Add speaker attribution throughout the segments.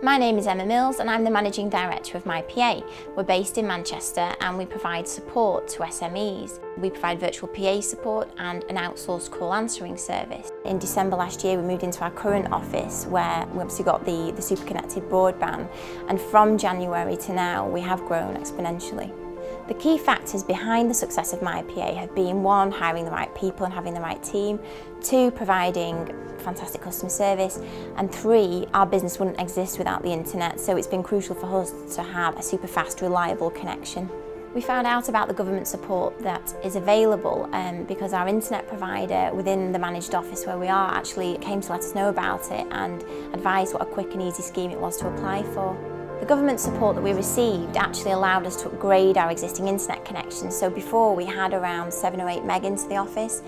Speaker 1: My name is Emma Mills and I'm the Managing Director of MyPA. We're based in Manchester and we provide support to SMEs. We provide virtual PA support and an outsourced call answering service. In December last year we moved into our current office where we obviously got the, the super connected broadband and from January to now we have grown exponentially. The key factors behind the success of MyPA have been one, hiring the right people and having the right team, two, providing fantastic customer service, and three, our business wouldn't exist without the internet, so it's been crucial for us to have a super fast, reliable connection. We found out about the government support that is available um, because our internet provider within the managed office where we are actually came to let us know about it and advised what a quick and easy scheme it was to apply for. The government support that we received actually allowed us to upgrade our existing internet connections. So before we had around 7 or 8 meg into the office.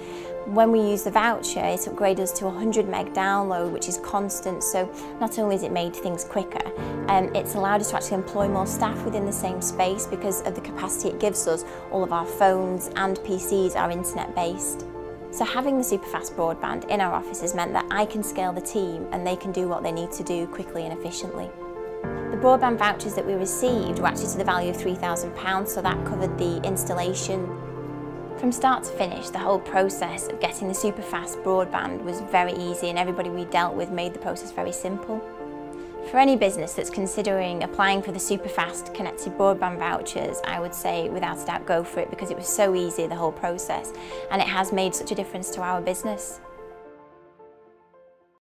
Speaker 1: When we used the voucher, it upgraded us to 100 meg download, which is constant. So not only has it made things quicker, um, it's allowed us to actually employ more staff within the same space because of the capacity it gives us. All of our phones and PCs are internet based. So having the super fast broadband in our office has meant that I can scale the team and they can do what they need to do quickly and efficiently. The broadband vouchers that we received were actually to the value of £3,000, so that covered the installation. From start to finish, the whole process of getting the super fast broadband was very easy and everybody we dealt with made the process very simple. For any business that's considering applying for the super fast connected broadband vouchers, I would say without a doubt go for it because it was so easy the whole process and it has made such a difference to our business.